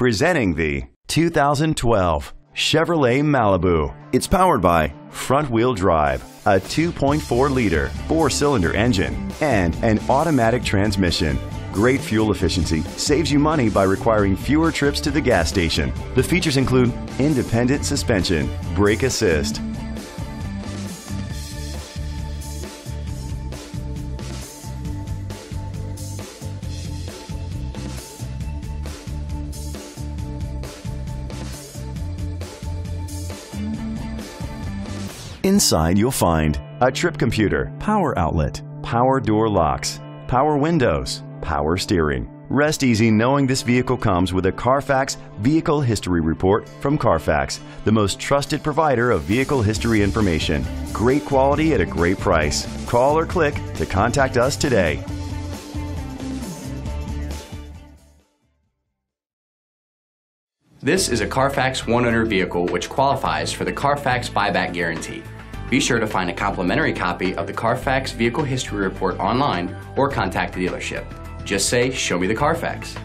Presenting the 2012 Chevrolet Malibu. It's powered by front wheel drive, a 2.4 liter four cylinder engine, and an automatic transmission. Great fuel efficiency saves you money by requiring fewer trips to the gas station. The features include independent suspension, brake assist, Inside you'll find a trip computer, power outlet, power door locks, power windows, power steering. Rest easy knowing this vehicle comes with a Carfax Vehicle History Report from Carfax, the most trusted provider of vehicle history information. Great quality at a great price. Call or click to contact us today. This is a Carfax One Owner vehicle which qualifies for the Carfax Buyback Guarantee. Be sure to find a complimentary copy of the Carfax Vehicle History Report online or contact the dealership. Just say, Show me the Carfax.